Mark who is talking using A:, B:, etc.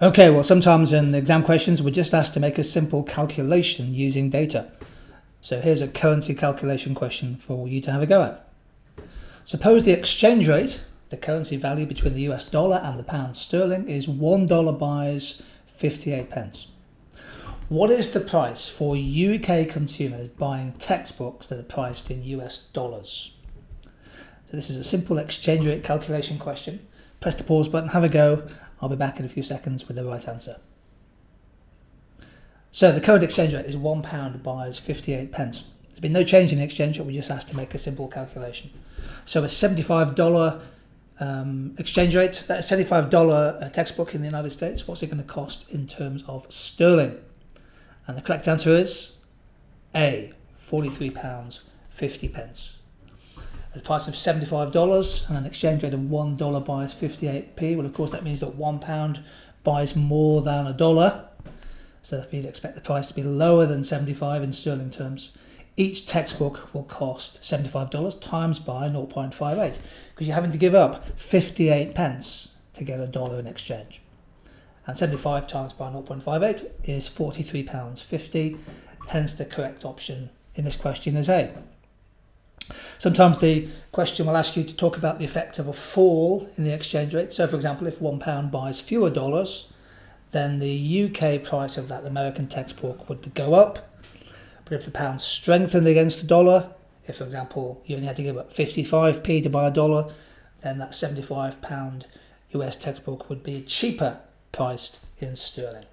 A: Okay, well, sometimes in exam questions, we're just asked to make a simple calculation using data. So here's a currency calculation question for you to have a go at. Suppose the exchange rate, the currency value between the US dollar and the pound sterling, is $1 buys 58 pence. What is the price for UK consumers buying textbooks that are priced in US dollars? So this is a simple exchange rate calculation question. Press the pause button, have a go, I'll be back in a few seconds with the right answer. So the current exchange rate is £1 buys 58 pence. There's been no change in the exchange rate, we just asked to make a simple calculation. So a $75 um, exchange rate, that $75 uh, textbook in the United States, what's it going to cost in terms of sterling? And the correct answer is A, £43, 50 pence the price of $75 and an exchange rate of $1 buys 58p. Well, of course, that means that £1 buys more than a dollar. So if you'd expect the price to be lower than 75 in sterling terms, each textbook will cost $75 times by 0.58 because you're having to give up 58 pence to get a dollar in exchange. And 75 times by 0.58 is £43.50, hence the correct option in this question is A. Sometimes the question will ask you to talk about the effect of a fall in the exchange rate. So, for example, if £1 buys fewer dollars, then the UK price of that American textbook would go up. But if the pound strengthened against the dollar, if, for example, you only had to give up 55p to buy a dollar, then that £75 US textbook would be cheaper priced in sterling.